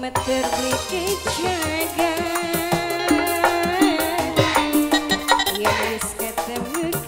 umat terbeli yang ketemu.